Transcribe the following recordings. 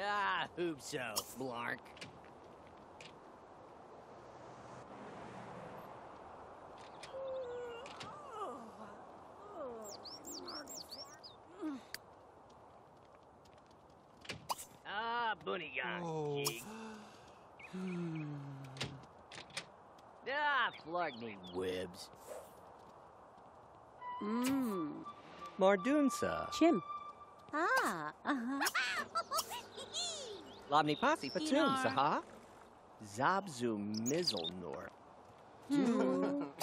I hope so, Blark. Ah, bunny got Oh. jig. Ah, flark me wibs. Mmm. Mardunsa. Chim. Ah. Uh-huh. Labni fatum Inar. saha. Zabzu mizzlenor.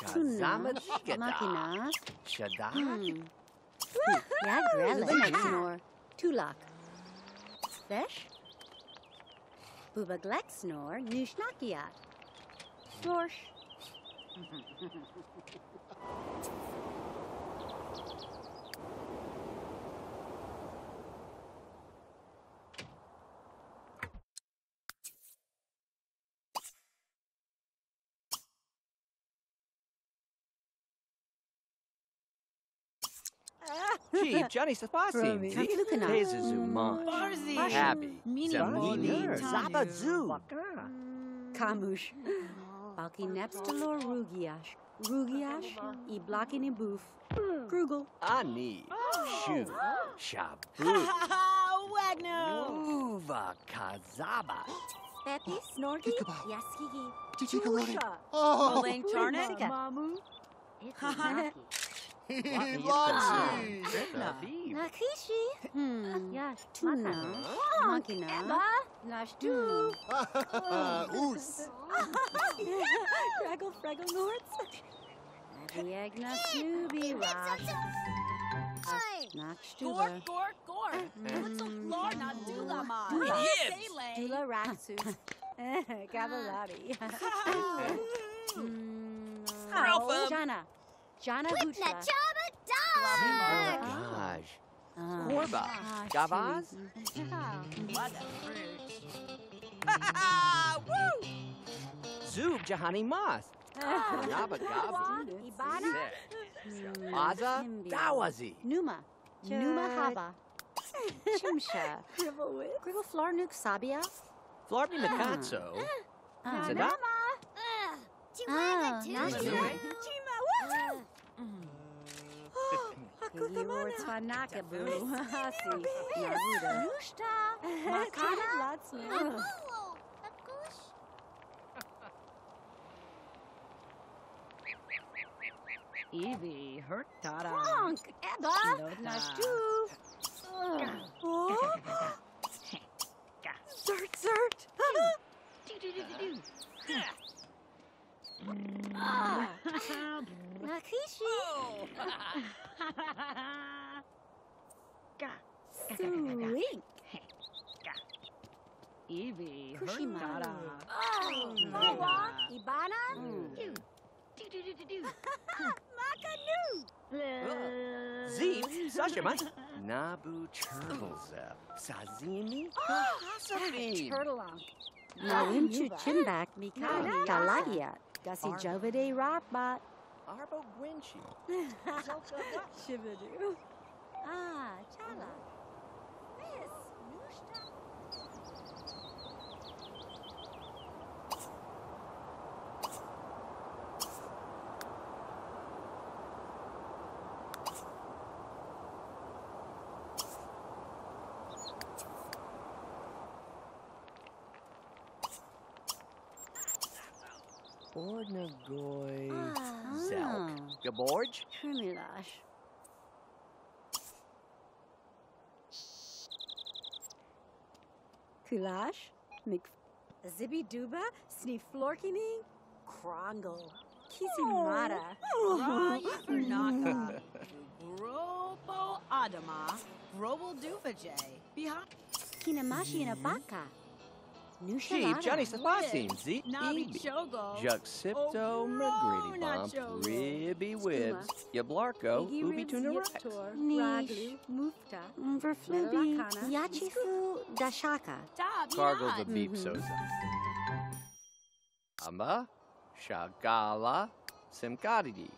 Kazama hmm. Tuna. Hmm. jigada. Makina. Shada. Hmm. Yeah, grella. Snor. Tulak. Vesh. Booba Glexnor. Nushnakiat. Florsh. Chief Johnny Sapasim. Lukana. Tezazuman. Barzi. Happy. Mini Zamini. Boni. Zabazu. Kamush. Balki Nepstalor Rugiash. Rugiash. I Blakini Boof. Krugel. Ani. Shu. Shabu. Wagner. Uva Kazaba. Pepe Snorky. Peekaboo. Yaskigi. Chichikalone. Pusha. Oh, Elaine Charnet. Mamu. Lotzi. Nakishi. Yash. Tuna. Makina. Nashdu. Oos. Fraggle Fraggle Norts. Naviagna Snooby Rash. Gore, Nakshtuba. gore, gore. What's a floor not ma? Dula. Dula Ratsu. Cavallari. Ralph. Jana. Jana Hutra. Gaj. Ah. Korba. Ah, Gavaz. shoot. What a fruit. Woo! Zub Jahani Mas. Yaba Gaba. Ibana. Seh. Aza Kimbi. Dawazi. Numa. Numa Haba. Chimsha. Griggle Floor Nuk Sabia. Flarby Mikatso. Ah, Sada. Ah, Nashtu. Chima, Lord Swanakabu. Hasi. Naruda. Makana. Latsu. Evie, hurt tada. Honk. Eba. Nashtu. Oh. Zert, zert. Ah. Sweet. Evie, hurt Kushima. tada. Oh, Mawa. Ibana. Makanu. Zeep. Sashaman. Nabu Turtlezep. Sazini. Hasafim. Turtleon. Nawinchu Chimbak Mikana Galagia. Gussie Jovade Rockbot. Arbo. Shibadu. Ah, Chala. Ornagoy. Ah. Zelk. Gaborge. Trimilash. Kulash. Mc. Zibi Duba. Sneeflorkini. Krongle. Kisimata. Rayfernaka. Grobo Adama. Grobel Dufaje. Behind. Kinamashi and Abaka. Nusha Chief Johnny Sapasim. Zeep. Nabi Ebi. Chogo. Juxipto, McGritty no, Bump, Ribby Wibs, Yablarko, Ubi Tuna Rex. Raglu. Mufta. Verflubi, Melalakana. Yachifu, Dashaka. Tab, Cargo the. Beep Mhm. Sosa. Amba, Shagala, Simkadidi.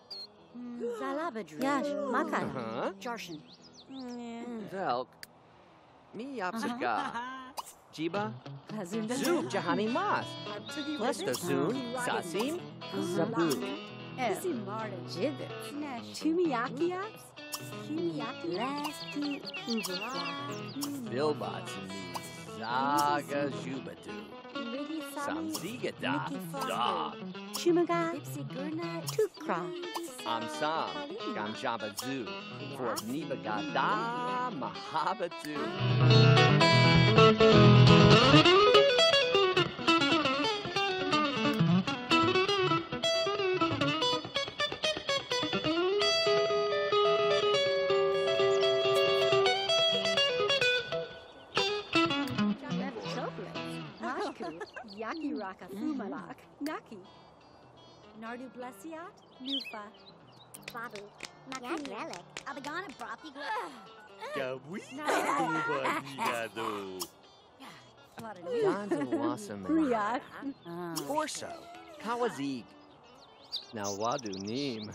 Mm, Zalabadru. Yash, Makai. Huh? Jarshin. Velk, uh-huh. Miyapsika, Jiba, Kazunda. Zub Jahani Mas, Lesta Soon, Sasim, Zabu. Isi Martin. Jibbit. Lasti Ubla. Bilbots Zaga Jubatu, Wiggy Samzigada, Mickey Zab, Chumaga. Tukra. Amsam, Gamjabazu, for Nibagada Mahabatu. Yaki Fumalak. Mm-hmm. Naki. Nardu Blessiat. Nufa. Babu. Yak relic. Abagana brothi Gawita Nara. Bubadilado. Donzel Wasam, Griat. Orso, Kawazig. Now Wadu Neem.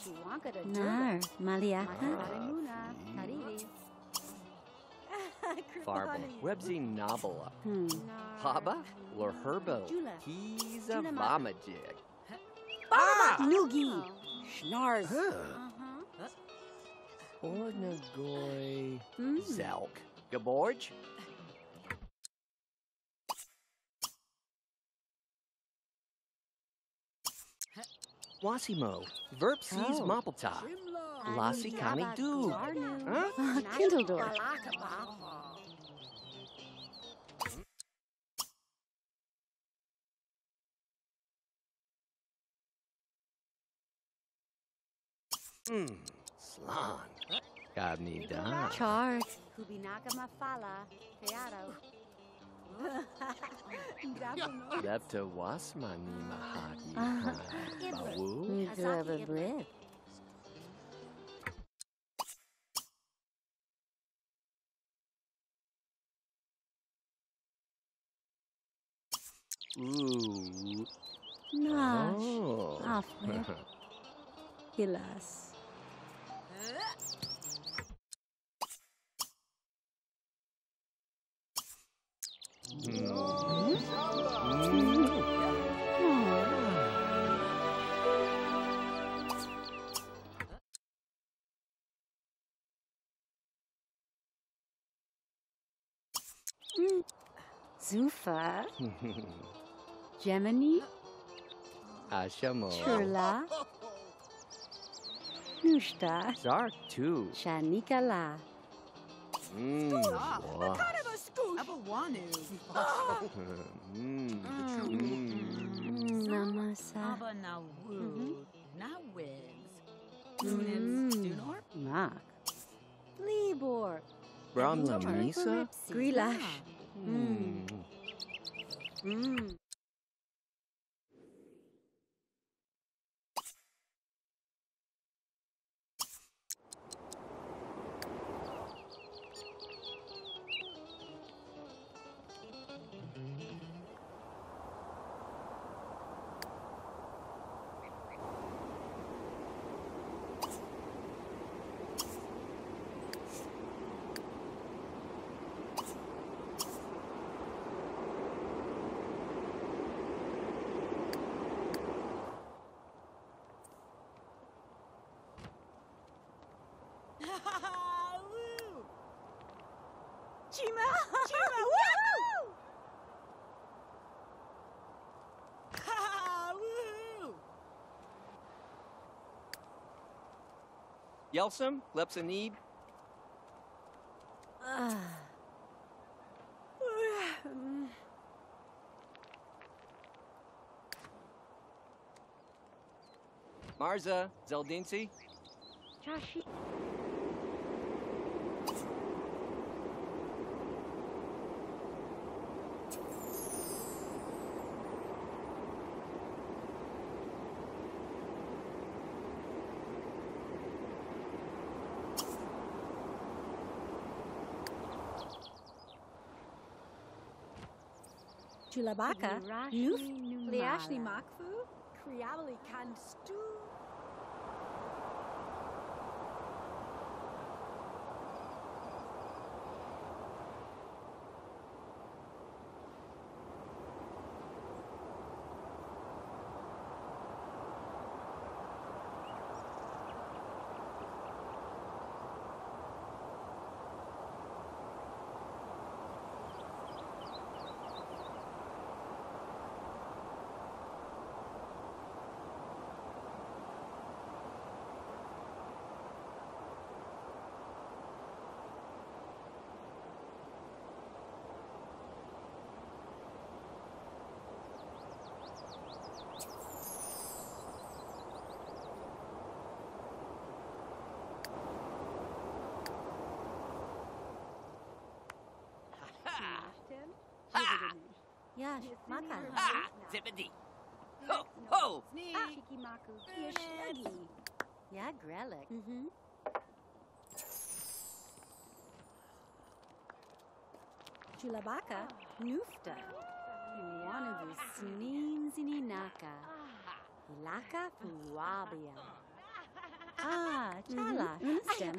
Chiwanka Nar. Maliaka. Marimuna. Kariri. Farble, Websy Nabala. Hmm. Haba, Lurherbo, Jula. Kiza Jula Ma- Vamajig. Nugi. Schnarz. Huh. Ornagoy Hmm. Zelk. Gaborge? Wasimo, Verpsies Oh. Mappleta, Lassie Connie Doob. Huh? Kindledorf. Hmm, Slan. Gabni da. Chard. Kubinaka Mafala. Feado. Dabono. Lepta Wasmani Mahagi. Uh-huh. Bawu. Grubba bread. Ooh. Nash. Oh. Afmed. Hilas. 嗯 Zufa. Gemini. Ashamo. Churla. Nushta. Zark too. Shanikala. Mmm. Wow. Abawanu. Mmm. Mm, Namasa. Abba Nawu. Nawibs. Mm. Lunin Stunor. Mak. Libor. Brahma Misa? Grilash. Hmm. Mm. Woo! Chima. Chima. Woo! Yelsum? Lepsanib? Marza? Zeldinsi? Joshi. Chulabaka. Nuf. Liashni Makfu. Kriabali Kanstu. Yash, Maka. Ah! Zippity! Ho! Ho! Sneak. Chikimaku. Yashagi. Ya Grelic. Mm-hmm. Chulabaka, Nufta. Iwanavu Sneem Zininaka. Ilaka Fuabia. Ah, Chala, Unistem.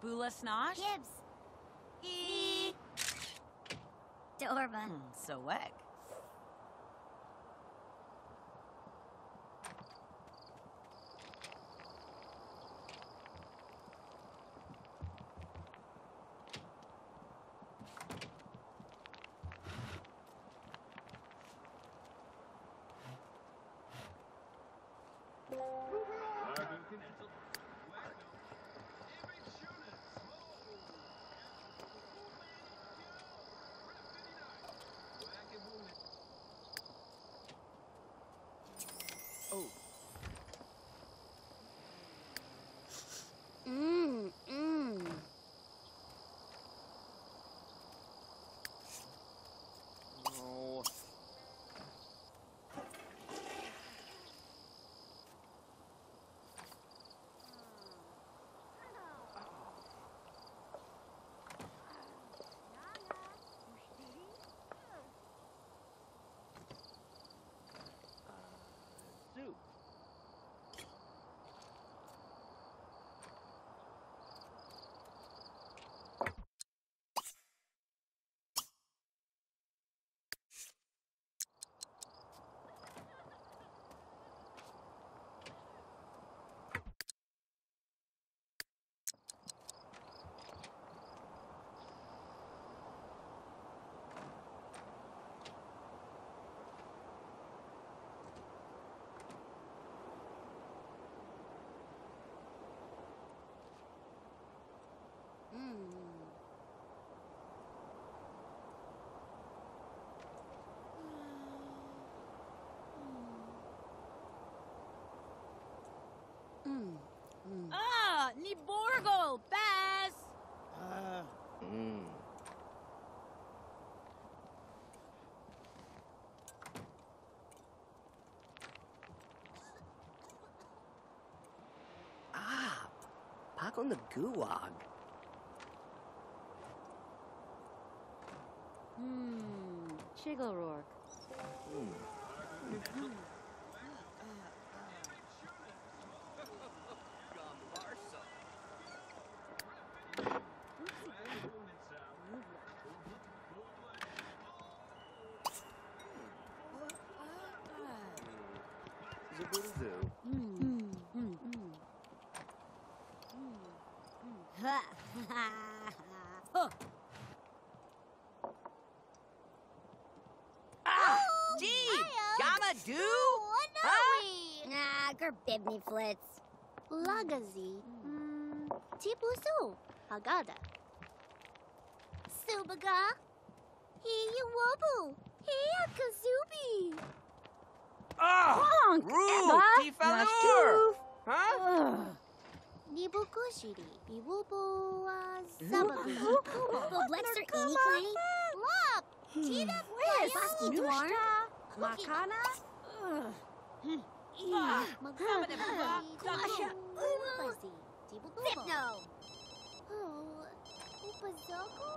Bula Snosh? Gibbs. E. Dorba. Hmm, so wek. Oh. Back on the gulag. Hmm, Chigglorourke. Zaboozoo. Hmm, hmm, hmm. Ha, ha, ha. Ah! Gee! Gamma do? Ah, gerbibni flits. Lagazi. Mm, tipusu. Agada. Subaga. Hiya wobu. Hiya kazubi. Ah! Honk, Rude! Ebba. Tifalur! Huh? Nibukushiri. Biwubu. Zababu. Boblexer. Lop. Tita. Hmm. Where's Baski Dwarn. Nushta? Makana? Klasha. Upazi. Hypno. Oh. Upazoko.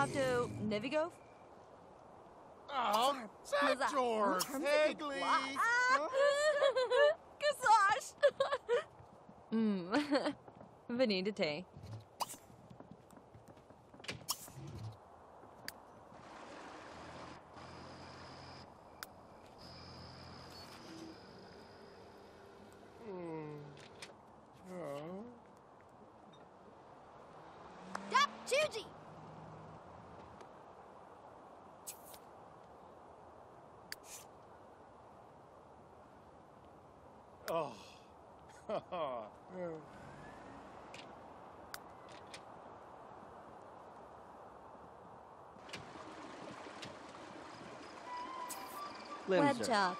Watu Nivigov? Oh, Sajor! Hagley! Kasash! Mm. Vanita Limser. Wedge Ja,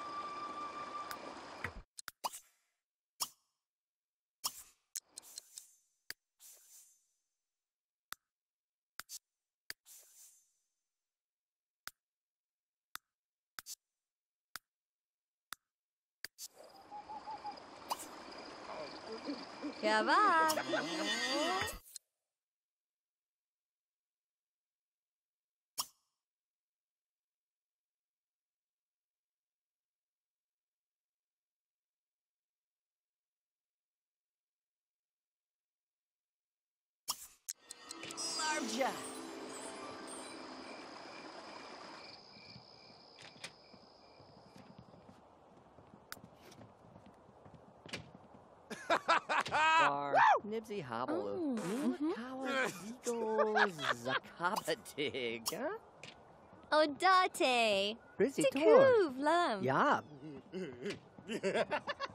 Larja! Bar, Nibsy Hobble, Kawa Eagles, Zakabatig, huh? Odate. Rizzy Tor. Takuv, Lam. Yeah.